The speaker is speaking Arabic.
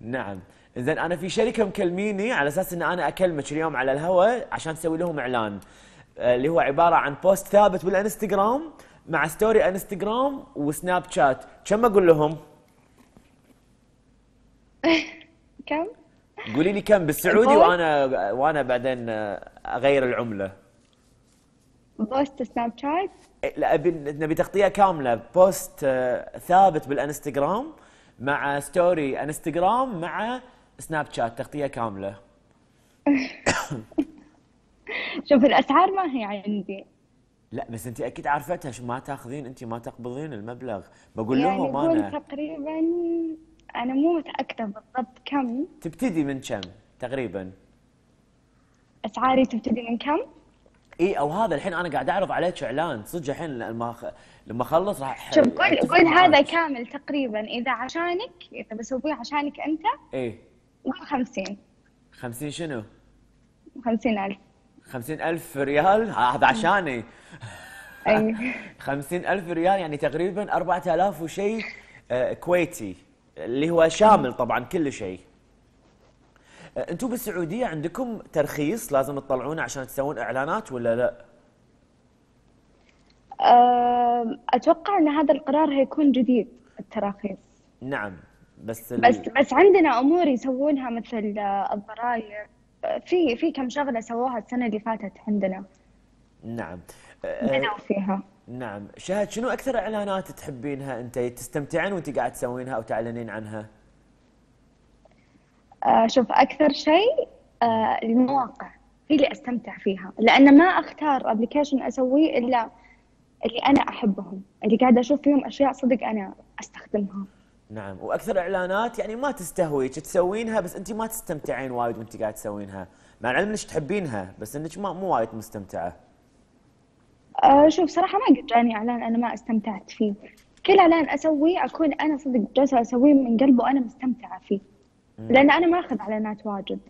نعم. زين أنا في شركة مكلميني على أساس إن أنا أكلمك اليوم على الهواء عشان تسوي لهم إعلان آه، اللي هو عبارة عن post ثابت بالإنستغرام مع story إنستغرام وسناب شات. كم أقول لهم؟ كم؟ قولي لي كم بالسعودي؟ وأنا وأنا بعدين آه، أغير العملة. post سناب شات؟ إيه، لا نبي تغطية كاملة. post آه، ثابت بالإنستغرام مع story انستغرام مع سناب شات تغطية كاملة. شوف الأسعار ما هي عندي. لا بس انت أكيد عارفتها شو ما تأخذين انت ما تقبضين المبلغ. بقول يعني لهم أنا تقريبا أنا مو متأكدة بالضبط كم. تبتدي من كم تقريبا؟ أسعاري تبتدي من كم؟ إي أو هذا الحين أنا قاعد اعرض عليك إعلان. صدق الحين لما. لما اخلص راح شوف قول أتفق قول هذا. كامل تقريبا. إذا عشانك إذا بسويه عشانك أنت إيه قول خمسين 50 شنو؟ خمسين ألف. 50 ألف ريال؟ هذا عشاني. أي. 50 ألف ريال يعني تقريبا 4000 وشيء آه، كويتي اللي هو شامل طبعا كل شيء أنتم بالسعودية عندكم ترخيص لازم تطلعونه عشان تسوون إعلانات ولا لا؟ أم، أتوقع أن هذا القرار هيكون جديد التراخيص. نعم بس ال... بس بس عندنا أمور يسوونها مثل الضرايب آه، في في كم شغلة سووها السنة اللي فاتت عندنا. نعم. بدأوا فيها. نعم. شهد شنو أكثر إعلانات تحبينها أنت؟ تستمتعين وأنت قاعد تسوينها أو تعلنين عنها؟ آه، شوف أكثر شيء آه، المواقع هي اللي أستمتع فيها. لأن ما أختار أبلكيشن أسويه إلا اللي أنا أحبهم اللي قاعدة أشوف فيهم أشياء صدق أنا أستخدمها. نعم وأكثر إعلانات يعني ما تستهويك تسوينها بس انت ما تستمتعين وايد وانت قاعد تسوينها. مع العلم إنك تحبينها بس إنك ما مو وايد مستمتعة. آه، شوف صراحة ما قد جاني إعلان أنا ما استمتعت فيه. كل إعلان أسويه أكون أنا صدق جالسة أسويه من قلب وأنا مستمتعة فيه. لأن أنا ما أخذ إعلانات واجد.